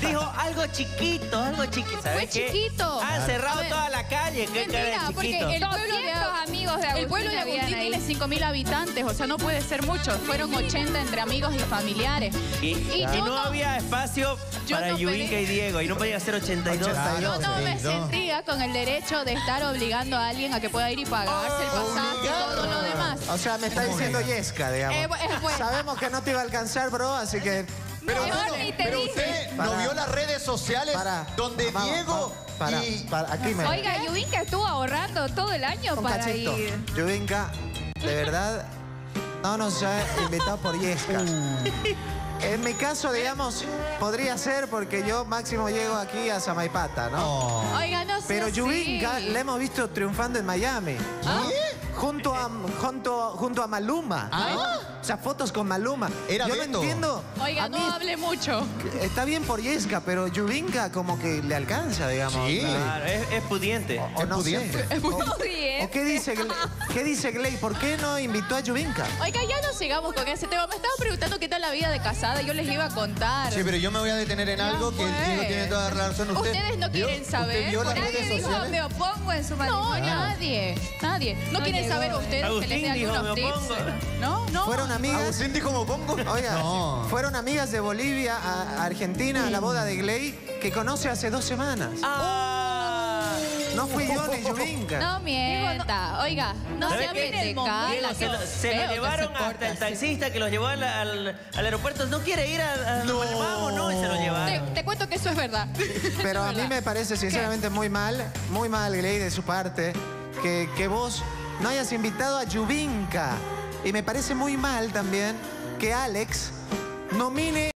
Dijo algo chiquito, algo chiquito. ¿Sabes Fue qué? chiquito. Han cerrado ver. toda la calle. ¿Qué Mentira, de porque el pueblo de 200 amigos de El pueblo de Agustín Agustín tiene ahí. 5.000 habitantes, o sea, no puede ser mucho. Fueron 80 entre amigos y familiares. Y, Y y no, no- había espacio yo para no Yubinka pedí- y Diego. Y no podían ser 82. Yo no me no. sentía con el derecho de estar obligando a alguien a que pueda ir y pagarse el pasaje y todo lo demás. O sea, me está diciendo Yesca, digamos. Eh, eh, bueno. Sabemos que no te iba a alcanzar, bro, así que... Pero, Mejor bueno, ni te pero dice. Sociales Para. donde Diego para, y... para, aquí me... Oiga, Yubinka estuvo ahorrando todo el año Un para cachito. ir. Yubinka, de verdad, no nos ha invitado por Yesca. En mi caso, digamos, podría ser porque yo máximo llego aquí a Samaipata, ¿no? Oh. Oiga, no sé. Pero si- Yubinka la hemos visto triunfando en Miami. Junto a, junto, junto a Maluma. Ah. O sea, fotos con Maluma. Era Yo Beto. no entiendo. Oiga, a no hable mucho. está bien por Yesca, pero Yubinka como que le alcanza, digamos. Sí. Claro, es, es pudiente. O Es no sé. pudiente. O- bien. ¿O qué dice, Gle- qué dice Gley? ¿Por qué no invitó a Yubinka? Oiga, ya no sigamos con ese tema. Me estaban preguntando qué tal la vida de casada. Yo les iba a contar. Sí, pero yo me voy a detener en Ya algo que fue. Diego tiene toda la razón. Usted, Ustedes no ¿vio? quieren saber. ¿Usted vio las Nadie redes dijo sociales? me opongo en su No, matrimonio. nadie. Nadie. ¿No, No quieren saber ¿eh? ustedes que Agustín les dé dijo, algunos "Me tips? opongo". No, no. Fueron amigas. ¿Agustín dijo me pongo? Oiga, No. fueron amigas de Bolivia a Argentina a la boda de Gley que conoce hace dos semanas. Ah. No fui yo ni Yubinka. No mienta. Oiga, no ¿Sabes sea qué? Diego, se, lo, se lo llevaron hasta el taxista que los llevó al, al- al aeropuerto. ¿No quiere ir al, al No. Vamos, no, y se lo Te, llevaron. te cuento que eso es verdad. Pero a mí me parece sinceramente muy mal, muy mal, Gley, de su parte, que, que vos no hayas invitado a Yubinka. Y me parece muy mal también que Alex nomine